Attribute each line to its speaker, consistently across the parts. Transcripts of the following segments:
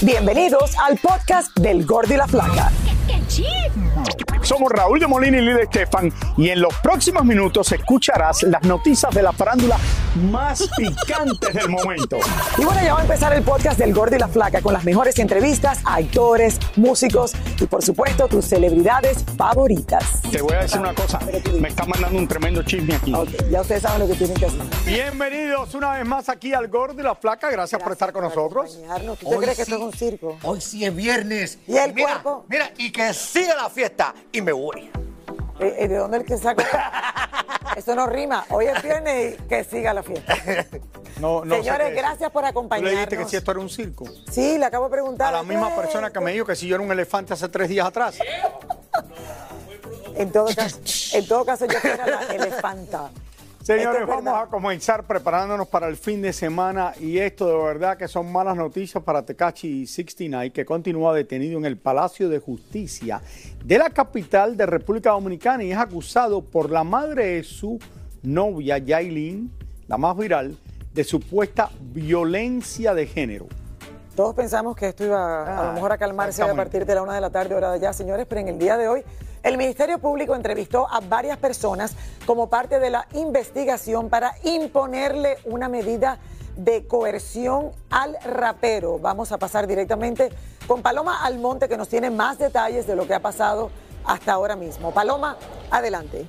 Speaker 1: Bienvenidos al podcast del Gordi la Flaca.
Speaker 2: Somos Raúl de Molina y Lidia Estefan y en los próximos minutos escucharás las noticias de la farándula más picantes del momento.
Speaker 1: Y bueno, ya va a empezar el podcast del Gordi y la Flaca con las mejores entrevistas a actores, músicos y por supuesto tus celebridades favoritas.
Speaker 2: Te voy a decir una cosa, me está mandando un tremendo chisme aquí.
Speaker 1: Ya ustedes saben lo que tienen que hacer.
Speaker 2: Bienvenidos una vez más aquí al Gordo y la Flaca, gracias, por estar con nosotros.
Speaker 1: ¿Tú te crees que esto es un circo?
Speaker 3: Hoy sí es viernes.
Speaker 1: ¿Y el
Speaker 3: mira,
Speaker 1: cuerpo?
Speaker 3: Mira, y que siga la fiesta. Y me voy.
Speaker 1: Eh, eh, ¿De dónde el que saca? Esto no rima. Hoy es viernes y que siga la fiesta.
Speaker 2: No, no sé
Speaker 1: Señores,
Speaker 2: es.
Speaker 1: gracias por
Speaker 2: Tú
Speaker 1: acompañarnos.
Speaker 2: le dijiste que si esto era un circo.
Speaker 1: Sí, le acabo de preguntar.
Speaker 2: A la misma persona que me dijo que si yo era un elefante hace tres días atrás.
Speaker 1: En todo caso, en todo caso yo fuera la elefanta.
Speaker 2: Señores,
Speaker 1: es
Speaker 2: vamos a comenzar preparándonos para el fin de semana y esto de verdad que son malas noticias para Tecachi 69 que continúa detenido en el Palacio de Justicia de la capital de República Dominicana y es acusado por la madre de su novia Yailin, la más viral, de supuesta violencia de género.
Speaker 1: Todos pensamos que esto iba a,
Speaker 2: Ah,
Speaker 1: lo mejor a calmarse a partir de la una de la tarde, hora de allá, señores, pero en el día de hoy el Ministerio Público entrevistó a varias personas como parte de la investigación para imponerle una medida de coerción al rapero. Vamos a pasar directamente con Paloma Almonte, que nos tiene más detalles de lo que ha pasado hasta ahora mismo. Paloma, adelante.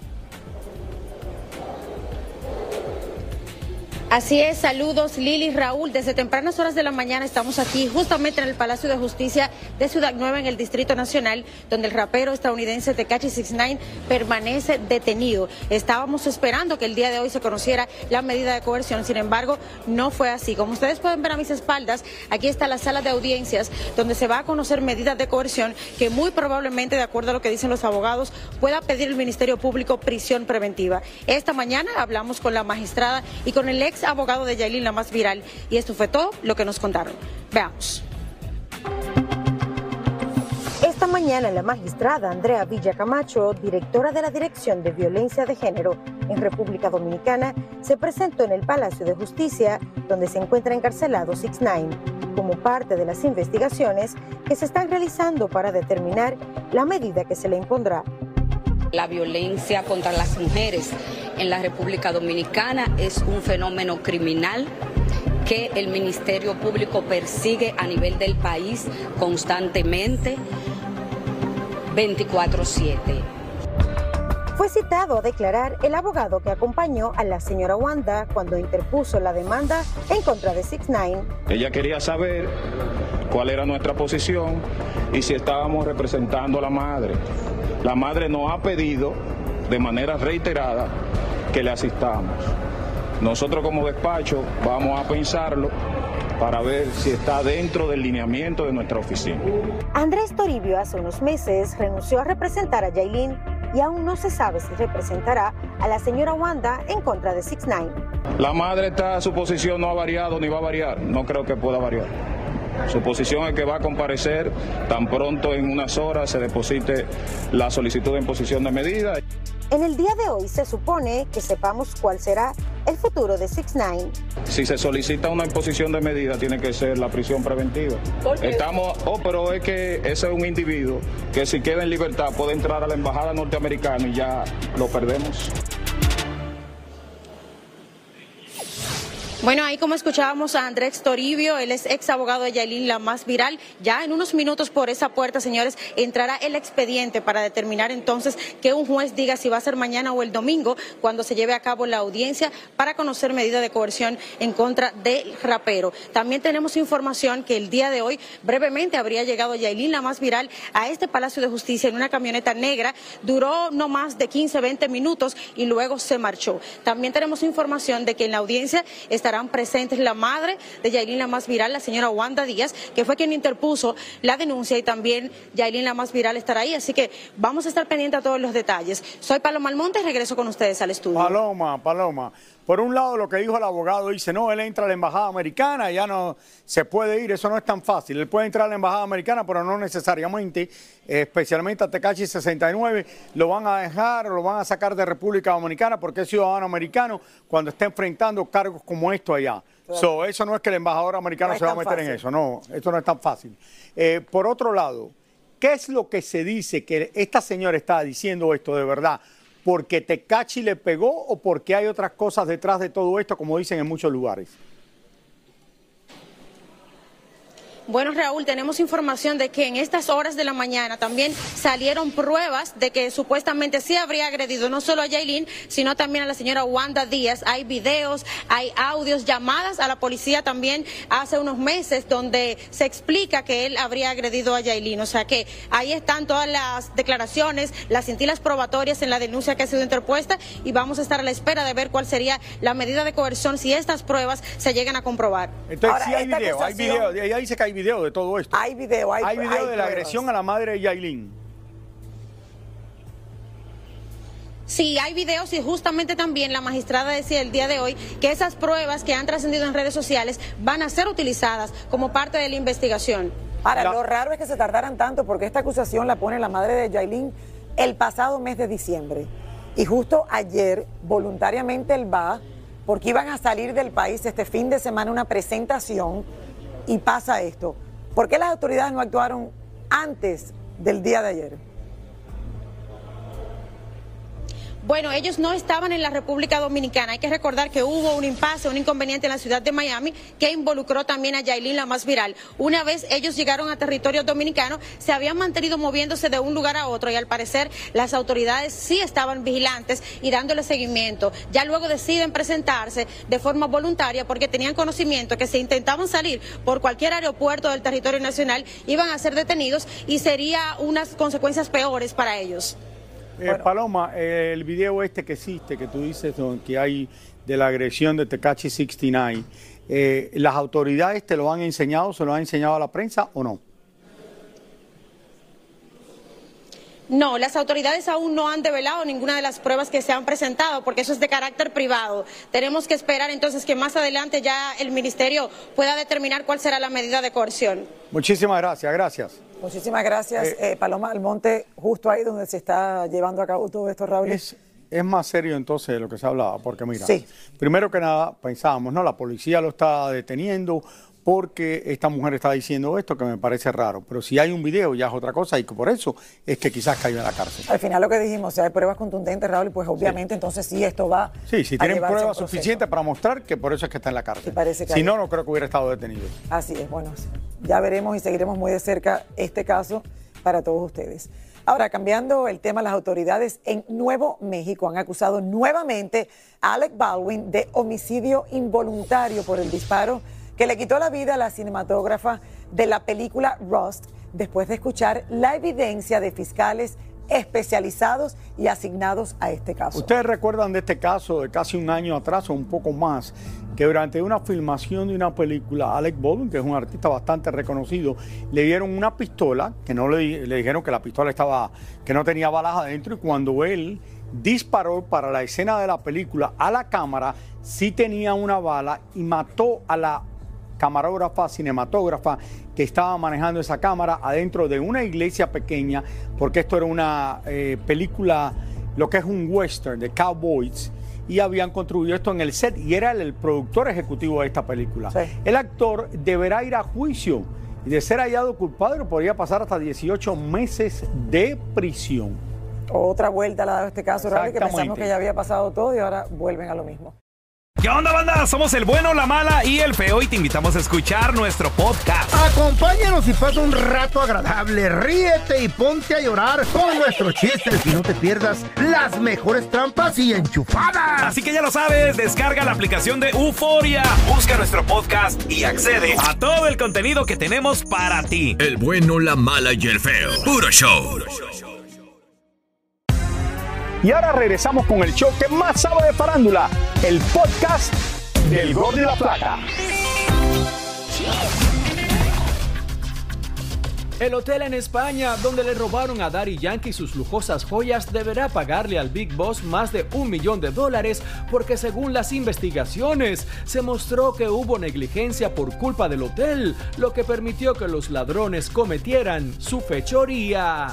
Speaker 4: Así es, saludos Lili, Raúl. Desde tempranas horas de la mañana estamos aquí justamente en el Palacio de Justicia de Ciudad Nueva en el Distrito Nacional, donde el rapero estadounidense Tekashi 69 permanece detenido. Estábamos esperando que el día de hoy se conociera la medida de coerción, sin embargo, no fue así. Como ustedes pueden ver a mis espaldas, aquí está la sala de audiencias donde se va a conocer medidas de coerción que muy probablemente, de acuerdo a lo que dicen los abogados, pueda pedir el Ministerio Público prisión preventiva. Esta mañana hablamos con la magistrada y con el ex abogado de Yailin, la más viral, y esto fue todo lo que nos contaron. Veamos.
Speaker 5: Esta mañana la magistrada Andrea Villa Camacho, directora de la Dirección de Violencia de Género en República Dominicana, se presentó en el Palacio de Justicia, donde se encuentra encarcelado 69, como parte de las investigaciones que se están realizando para determinar la medida que se le impondrá.
Speaker 6: La violencia contra las mujeres en la República Dominicana es un fenómeno criminal que el Ministerio Público persigue a nivel del país constantemente 24/7.
Speaker 5: Fue citado a declarar el abogado que acompañó a la señora Wanda cuando interpuso la demanda en contra de 69
Speaker 7: Ella quería saber cuál era nuestra posición y si estábamos representando a la madre. La madre nos ha pedido de manera reiterada que le asistamos. Nosotros como despacho vamos a pensarlo para ver si está dentro del lineamiento de nuestra oficina.
Speaker 5: Andrés Toribio hace unos meses renunció a representar a Yailin y aún no se sabe si representará a la señora Wanda en contra de 69
Speaker 7: La madre está, su posición no ha variado ni va a variar, no creo que pueda variar. Su posición es que va a comparecer tan pronto en unas horas se deposite la solicitud de imposición de medida.
Speaker 5: En el día de hoy se supone que sepamos cuál será el futuro de 69
Speaker 7: Si se solicita una imposición de medida, tiene que ser la prisión preventiva. Estamos, oh, pero es que ese es un individuo que si queda en libertad puede entrar a la embajada norteamericana y ya lo perdemos.
Speaker 4: Bueno, ahí como escuchábamos a Andrés Toribio, él es ex abogado de Yailin, la más viral. Ya en unos minutos por esa puerta, señores, entrará el expediente para determinar entonces que un juez diga si va a ser mañana o el domingo cuando se lleve a cabo la audiencia para conocer medida de coerción en contra del rapero. También tenemos información que el día de hoy brevemente habría llegado Yailin, la más viral, a este Palacio de Justicia en una camioneta negra. Duró no más de 15, 20 minutos y luego se marchó. También tenemos información de que en la audiencia estarán presentes la madre de Yailin la más viral, la señora Wanda Díaz, que fue quien interpuso la denuncia y también Yailin la más viral estará ahí. Así que vamos a estar pendientes a todos los detalles. Soy Paloma Almonte regreso con ustedes al estudio.
Speaker 2: Paloma, Paloma. Por un lado, lo que dijo el abogado dice, no, él entra a la embajada americana, ya no se puede ir, eso no es tan fácil. Él puede entrar a la embajada americana, pero no necesariamente, especialmente a Tecachi 69, lo van a dejar o lo van a sacar de República Dominicana porque es ciudadano americano cuando está enfrentando cargos como esto allá. So, eso no es que el embajador americano
Speaker 1: No
Speaker 2: se va a meter en eso, no, esto no es tan fácil. Eh, por otro lado, ¿qué es lo que se dice que esta señora está diciendo esto de verdad? ¿Porque Tecachi le pegó o porque hay otras cosas detrás de todo esto, como dicen en muchos lugares?
Speaker 4: Bueno, Raúl, tenemos información de que en estas horas de la mañana también salieron pruebas de que supuestamente sí habría agredido no solo a Yailin, sino también a la señora Wanda Díaz. Hay videos, hay audios, llamadas a la policía también hace unos meses donde se explica que él habría agredido a Yailin. O sea que ahí están todas las declaraciones, las cintilas probatorias en la denuncia que ha sido interpuesta y vamos a estar a la espera de ver cuál sería la medida de coerción si estas pruebas se llegan a comprobar.
Speaker 2: Entonces
Speaker 1: Ahora,
Speaker 2: sí hay video, hay video, ella dice que hay video de todo esto.
Speaker 1: Hay video, hay
Speaker 2: Hay video
Speaker 1: hay
Speaker 2: de la agresión a la madre de Yailin.
Speaker 4: Sí, hay videos y justamente también la magistrada decía el día de hoy que esas pruebas que han trascendido en redes sociales van a ser utilizadas como parte de la investigación.
Speaker 1: Ahora,
Speaker 2: La-
Speaker 1: lo raro es que se tardaran tanto porque esta acusación la pone la madre de Yailin el pasado mes de diciembre. Y justo ayer, voluntariamente él va, porque iban a salir del país este fin de semana una presentación y pasa esto. ¿Por qué las autoridades no actuaron antes del día de ayer?
Speaker 4: Bueno, ellos no estaban en la República Dominicana. Hay que recordar que hubo un impasse, un inconveniente en la ciudad de Miami que involucró también a Yailin, la más viral. Una vez ellos llegaron a territorio dominicano, se habían mantenido moviéndose de un lugar a otro y al parecer las autoridades sí estaban vigilantes y dándole seguimiento. Ya luego deciden presentarse de forma voluntaria porque tenían conocimiento que si intentaban salir por cualquier aeropuerto del territorio nacional iban a ser detenidos y sería unas consecuencias peores para ellos.
Speaker 2: Eh, Paloma, eh, el video este que existe, que tú dices que hay de la agresión de Tecachi 69, eh, ¿las autoridades te lo han enseñado, se lo han enseñado a la prensa o no?
Speaker 4: No, las autoridades aún no han develado ninguna de las pruebas que se han presentado porque eso es de carácter privado. Tenemos que esperar entonces que más adelante ya el ministerio pueda determinar cuál será la medida de coerción.
Speaker 2: Muchísimas gracias, gracias.
Speaker 1: Muchísimas gracias, eh, Paloma Almonte, justo ahí donde se está llevando a cabo todo esto, Raúl.
Speaker 2: Es, es más serio entonces de lo que se hablaba, porque mira,
Speaker 1: Sí.
Speaker 2: primero que nada pensábamos, no, la policía lo está deteniendo porque esta mujer está diciendo esto que me parece raro, pero si hay un video ya es otra cosa y que por eso es que quizás cayó en la cárcel.
Speaker 1: Al final lo que dijimos, si hay pruebas contundentes, Raúl, pues obviamente entonces sí, esto va
Speaker 2: Sí, si tienen pruebas suficientes para mostrar que por eso es que está en la cárcel.
Speaker 1: Parece que
Speaker 2: si
Speaker 1: hay.
Speaker 2: no, no creo que hubiera estado detenido.
Speaker 1: Así es, bueno, ya veremos y seguiremos muy de cerca este caso para todos ustedes. Ahora, cambiando el tema, las autoridades en Nuevo México han acusado nuevamente a Alec Baldwin de homicidio involuntario por el disparo que le quitó la vida a la cinematógrafa de la película Rust después de escuchar la evidencia de fiscales especializados y asignados a este caso.
Speaker 2: Ustedes recuerdan de este caso de casi un año atrás o un poco más, que durante una filmación de una película, Alec Baldwin, que es un artista bastante reconocido, le dieron una pistola, que no le, le dijeron que la pistola estaba, que no tenía balas adentro, y cuando él disparó para la escena de la película a la cámara, sí tenía una bala y mató a la camarógrafa, cinematógrafa que estaba manejando esa cámara adentro de una iglesia pequeña, porque esto era una eh, película, lo que es un western de cowboys, y habían construido esto en el set y era el, el productor ejecutivo de esta película.
Speaker 1: Sí.
Speaker 2: El actor deberá ir a juicio y de ser hallado culpable podría pasar hasta 18 meses de prisión.
Speaker 1: Otra vuelta le ha dado este caso, Raúl, que pensamos que ya había pasado todo y ahora vuelven a lo mismo.
Speaker 8: ¿Qué onda, banda? Somos el bueno, la mala y el feo y te invitamos a escuchar nuestro podcast.
Speaker 3: Acompáñanos y pasa un rato agradable. Ríete y ponte a llorar con nuestros chistes y no te pierdas las mejores trampas y enchufadas.
Speaker 8: Así que ya lo sabes, descarga la aplicación de Euforia, busca nuestro podcast y accede a todo el contenido que tenemos para ti.
Speaker 9: El bueno, la mala y el feo. Puro show.
Speaker 2: Y ahora regresamos con el show que más sabe de farándula, el podcast del Gol de la Plata.
Speaker 10: El hotel en España, donde le robaron a Daddy Yankee sus lujosas joyas, deberá pagarle al Big Boss más de un millón de dólares porque según las investigaciones se mostró que hubo negligencia por culpa del hotel, lo que permitió que los ladrones cometieran su fechoría.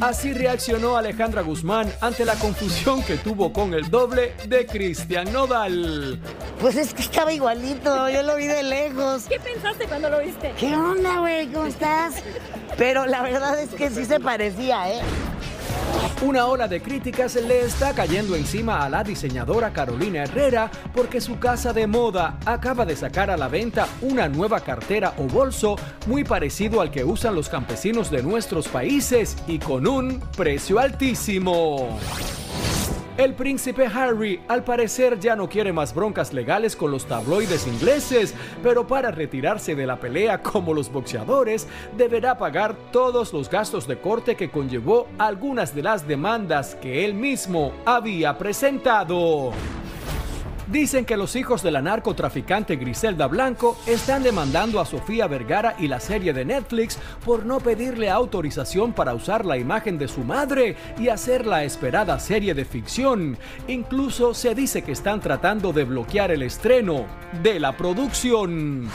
Speaker 10: Así reaccionó Alejandra Guzmán ante la confusión que tuvo con el doble de Cristian Nodal.
Speaker 11: Pues es que estaba igualito, yo lo vi de lejos.
Speaker 12: ¿Qué pensaste cuando lo viste?
Speaker 11: ¿Qué onda, güey? ¿Cómo estás? Pero la verdad es que sí se parecía, ¿eh?
Speaker 10: Una ola de críticas le está cayendo encima a la diseñadora Carolina Herrera porque su casa de moda acaba de sacar a la venta una nueva cartera o bolso muy parecido al que usan los campesinos de nuestros países y con un precio altísimo. El príncipe Harry al parecer ya no quiere más broncas legales con los tabloides ingleses, pero para retirarse de la pelea como los boxeadores deberá pagar todos los gastos de corte que conllevó algunas de las demandas que él mismo había presentado. Dicen que los hijos de la narcotraficante Griselda Blanco están demandando a Sofía Vergara y la serie de Netflix por no pedirle autorización para usar la imagen de su madre y hacer la esperada serie de ficción. Incluso se dice que están tratando de bloquear el estreno de la producción.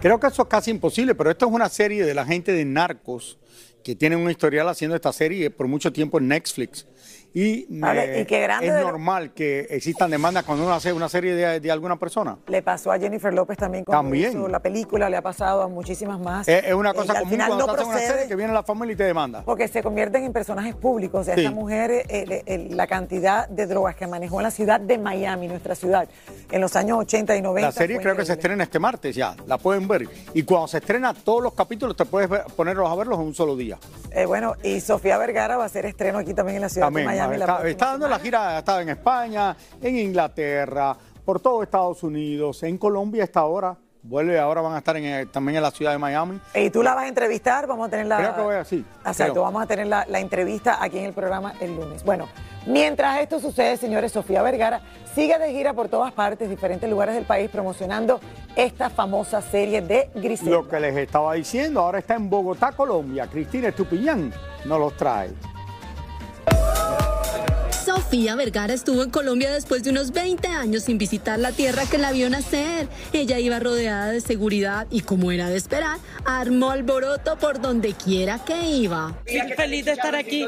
Speaker 2: Creo que eso es casi imposible, pero esto es una serie de la gente de narcos que tienen un historial haciendo esta serie por mucho tiempo en Netflix. Y, eh,
Speaker 1: qué grande
Speaker 2: es
Speaker 1: de
Speaker 2: normal que existan demandas cuando uno hace una serie de, de alguna persona.
Speaker 1: Le pasó a Jennifer López también cuando
Speaker 2: También.
Speaker 1: hizo la película, le ha pasado a muchísimas más.
Speaker 2: Es, es una
Speaker 1: Eh,
Speaker 2: cosa
Speaker 1: al
Speaker 2: común
Speaker 1: final
Speaker 2: cuando
Speaker 1: no
Speaker 2: una serie que viene la familia y te demanda.
Speaker 1: Porque se convierten en personajes públicos. O sea,
Speaker 2: Sí.
Speaker 1: esta mujer, eh, eh, eh, la cantidad de drogas que manejó en la ciudad de Miami, nuestra ciudad, en los años 80 y 90.
Speaker 2: La serie creo que se estrena este martes ya, la pueden ver. Y cuando se estrena todos los capítulos te puedes ver- ponerlos a verlos en un solo día.
Speaker 1: Eh, bueno, y Sofía Vergara va a hacer estreno aquí también en la ciudad
Speaker 2: También,
Speaker 1: de Miami. La
Speaker 2: está, dando la gira, ha estado en España, en Inglaterra, por todo Estados Unidos, en Colombia está ahora, vuelve, ahora van a estar en, eh, también en la ciudad de Miami.
Speaker 1: Y tú la vas a entrevistar, vamos a tener la...
Speaker 2: Creo que voy así.
Speaker 1: Exacto,
Speaker 2: creo.
Speaker 1: vamos a tener la, la entrevista aquí en el programa el lunes. Bueno, mientras esto sucede, señores, Sofía Vergara sigue de gira por todas partes, diferentes lugares del país, promocionando esta famosa serie de Griselda.
Speaker 2: Lo que les estaba diciendo, ahora está en Bogotá, Colombia. Cristina Estupiñán nos los trae.
Speaker 13: Sofía Vergara estuvo en Colombia después de unos 20 años sin visitar la tierra que la vio nacer. Ella iba rodeada de seguridad y, como era de esperar, armó alboroto por donde quiera que iba.
Speaker 14: Sí, feliz de estar aquí.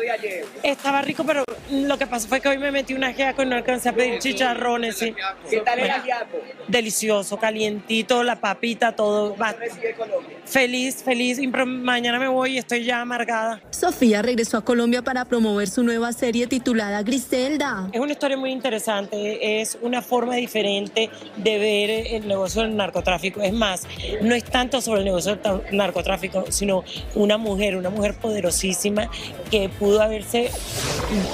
Speaker 14: Estaba rico, pero lo que pasó fue que hoy me metí una ajiaco y no alcancé a pedir chicharrones. sí.
Speaker 15: ¿Qué tal el ajiaco?
Speaker 14: Delicioso, calientito, la papita, todo. Va- Feliz, feliz. Mañana me voy y estoy ya amargada.
Speaker 13: Sofía regresó a Colombia para promover su nueva serie titulada
Speaker 14: Es una historia muy interesante, es una forma diferente de ver el negocio del narcotráfico. Es más, no es tanto sobre el negocio del narcotráfico, sino una mujer, una mujer poderosísima que pudo haberse,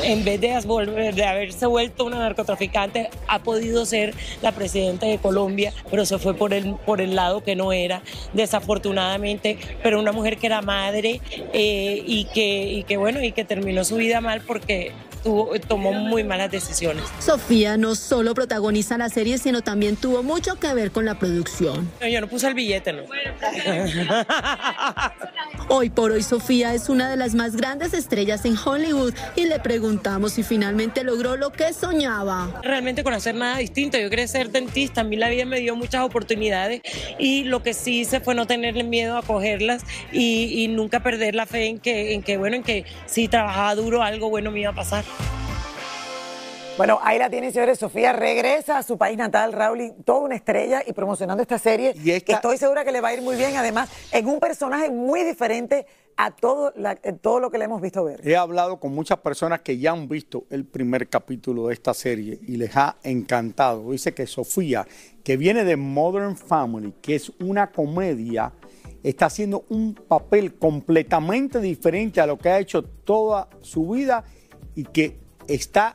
Speaker 14: en vez de, de haberse vuelto una narcotraficante, ha podido ser la presidenta de Colombia, pero se fue por el, por el lado que no era, desafortunadamente, pero una mujer que era madre eh, y, que, y que, bueno, y que terminó su vida mal porque tuvo, tomó muy malas decisiones.
Speaker 13: Sofía no solo protagoniza la serie, sino también tuvo mucho que ver con la producción.
Speaker 14: No, yo no puse el billete, ¿no?
Speaker 13: Hoy por hoy Sofía es una de las más grandes estrellas en Hollywood y le preguntamos si finalmente logró lo que soñaba.
Speaker 14: Realmente con hacer nada distinto. Yo quería ser dentista. A mí la vida me dio muchas oportunidades y lo que sí hice fue no tenerle miedo a cogerlas y, y nunca perder la fe en que, en que, bueno, en que si trabajaba duro algo bueno me iba a pasar.
Speaker 1: Bueno, ahí la tienen, señores. Sofía regresa a su país natal, Raúl, y toda una estrella y promocionando esta serie. estoy segura que le va a ir muy bien. Además, en un personaje muy diferente a todo, la- eh, todo lo que le hemos visto ver.
Speaker 2: He hablado con muchas personas que ya han visto el primer capítulo de esta serie y les ha encantado. Dice que Sofía, que viene de Modern Family, que es una comedia, está haciendo un papel completamente diferente a lo que ha hecho toda su vida y que está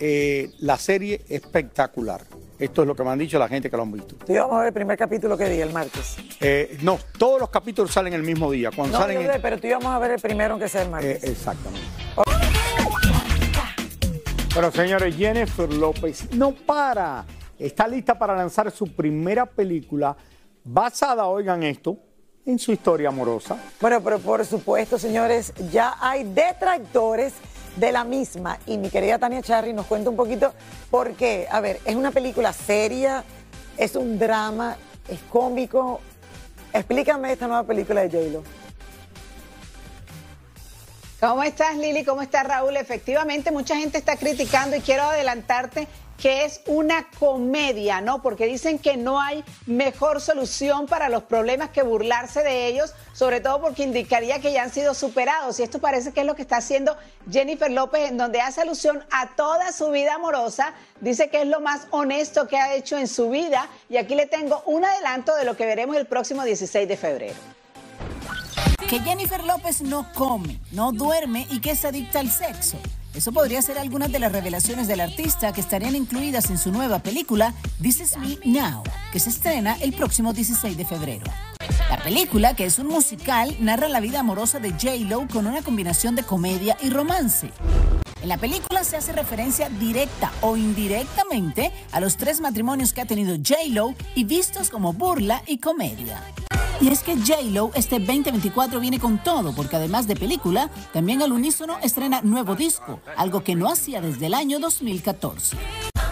Speaker 2: eh, la serie espectacular. Esto es lo que me han dicho la gente que lo han visto.
Speaker 1: Yo vamos a ver el primer capítulo que día, el martes.
Speaker 2: Eh, no, todos los capítulos salen el mismo día. Cuando
Speaker 1: No,
Speaker 2: salen
Speaker 1: yo pero tú vamos a ver el primero, aunque sea el martes.
Speaker 2: Eh, exactamente. Pero señores, Jennifer López no para. Está lista para lanzar su primera película basada, oigan esto, en su historia amorosa.
Speaker 1: Bueno, pero por supuesto, señores, ya hay detractores de la misma. Y mi querida Tania Charry nos cuenta un poquito por qué. A ver, es una película seria, es un drama, es cómico. Explícame esta nueva película de J-Lo.
Speaker 16: ¿Cómo estás, Lili? ¿Cómo está Raúl? Efectivamente, mucha gente está criticando y quiero adelantarte
Speaker 12: que es una comedia, ¿no? Porque dicen que no hay mejor solución para los problemas que burlarse de ellos, sobre todo porque indicaría que ya han sido superados. Y esto parece que es lo que está haciendo Jennifer López, en donde hace alusión a toda su vida amorosa. Dice que es lo más honesto que ha hecho en su vida. Y aquí le tengo un adelanto de lo que veremos el próximo 16 de febrero.
Speaker 15: Que Jennifer López no come, no duerme y que es adicta al sexo. Eso podría ser algunas de las revelaciones del artista que estarían incluidas en su nueva película This Is Me Now, que se estrena el próximo 16 de febrero. La película, que es un musical, narra la vida amorosa de J-Lo con una combinación de comedia y romance. En la película se hace referencia directa o indirectamente a los tres matrimonios que ha tenido J-Lo y vistos como burla y comedia. Y es que J-Lo este 2024 viene con todo, porque además de película, también al unísono estrena nuevo disco, algo que no hacía desde el año 2014.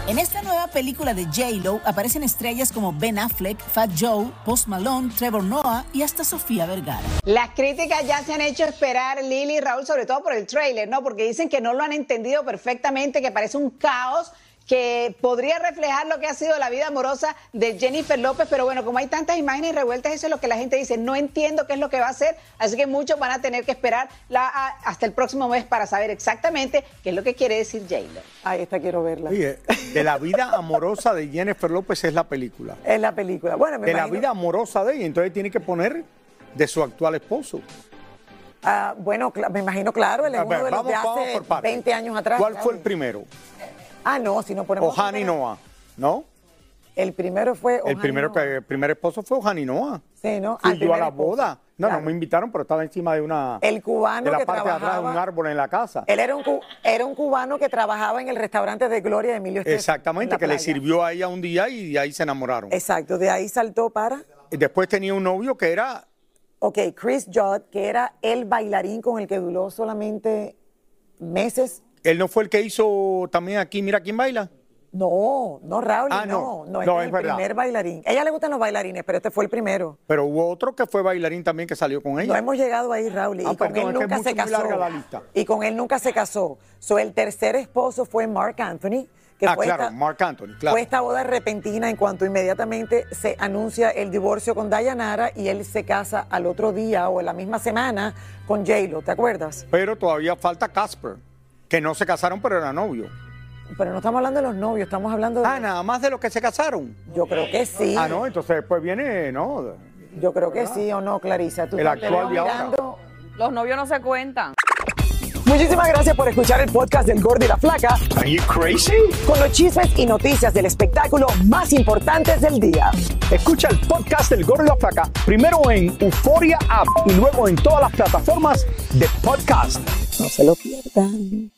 Speaker 15: En esta nueva película de J-Lo aparecen estrellas como Ben Affleck, Fat Joe, Post Malone, Trevor Noah y hasta Sofía Vergara.
Speaker 12: Las críticas ya se han hecho esperar, Lili y Raúl, sobre todo por el tráiler, ¿no? Porque dicen que no lo han entendido perfectamente, que parece un caos que podría reflejar lo que ha sido la vida amorosa de Jennifer López, pero bueno, como hay tantas imágenes revueltas, eso es lo que la gente dice, no entiendo qué es lo que va a hacer, así que muchos van a tener que esperar hasta el próximo mes para saber exactamente qué es lo que quiere decir J-Lo.
Speaker 1: Ahí está, quiero verla.
Speaker 2: Oye, de la vida amorosa de Jennifer López es la película.
Speaker 1: Es la película. Bueno, me
Speaker 2: De la vida amorosa de ella, entonces tiene que poner de su actual esposo.
Speaker 1: Ah, bueno, me imagino, claro, él es uno de los de hace 20 años atrás.
Speaker 2: ¿Cuál fue el primero?
Speaker 1: Ah, no, si no ponemos.
Speaker 2: Ohani Noah, ¿no?
Speaker 1: El primero fue
Speaker 2: El primero que el primer esposo fue Ohani Noah.
Speaker 1: Sí, ¿no?
Speaker 2: Fui yo a la boda. No, no me invitaron, pero estaba encima de una.
Speaker 1: El cubano
Speaker 2: de la
Speaker 1: que
Speaker 2: parte de atrás de un árbol en la casa.
Speaker 1: Él era un, era un cubano que trabajaba en el restaurante de Gloria de Emilio Estefan,
Speaker 2: Exactamente, que le sirvió a ella un día y de ahí se enamoraron.
Speaker 1: Exacto, de ahí saltó para.
Speaker 2: Y Después tenía un novio que era.
Speaker 1: Ok, Chris Judd, que era el bailarín con el que duró solamente meses.
Speaker 2: Él no fue el que hizo también aquí, mira quién baila.
Speaker 1: No, no, Raúl,
Speaker 2: Ah,
Speaker 1: no.
Speaker 2: no.
Speaker 1: No, este
Speaker 2: No,
Speaker 1: es el
Speaker 2: verdad.
Speaker 1: primer bailarín. A ella le gustan los bailarines, pero este fue el primero.
Speaker 2: Pero hubo otro que fue bailarín también que salió con ella.
Speaker 1: No hemos llegado ahí, Raúl, y
Speaker 2: Ah,
Speaker 1: con
Speaker 2: perdón,
Speaker 1: él nunca se casó. Y con él nunca se casó. So, el tercer esposo fue Mark Anthony, que
Speaker 2: ah,
Speaker 1: fue,
Speaker 2: claro,
Speaker 1: esta,
Speaker 2: Mark Anthony, claro.
Speaker 1: fue esta boda repentina en cuanto inmediatamente se anuncia el divorcio con Dayanara y él se casa al otro día o en la misma semana con J-Lo, ¿te acuerdas?
Speaker 2: Pero todavía falta Casper, que no se casaron, pero era novio.
Speaker 1: Pero no estamos hablando de los novios, estamos hablando de...
Speaker 2: Ah, nada más de los que se casaron.
Speaker 1: Yo creo que sí.
Speaker 2: Ah, no, entonces después viene, ¿no?
Speaker 1: Yo creo que sí o no, Clarisa. Tú
Speaker 2: El actual
Speaker 1: mirando.
Speaker 16: Los novios no se cuentan.
Speaker 1: Muchísimas gracias por escuchar el podcast del Gordo y la Flaca.
Speaker 9: Are you crazy?
Speaker 1: Con los chismes y noticias del espectáculo más importantes del día.
Speaker 9: Escucha el podcast del Gordo y la Flaca primero en Euforia App y luego en todas las plataformas de podcast.
Speaker 1: No se lo pierdan.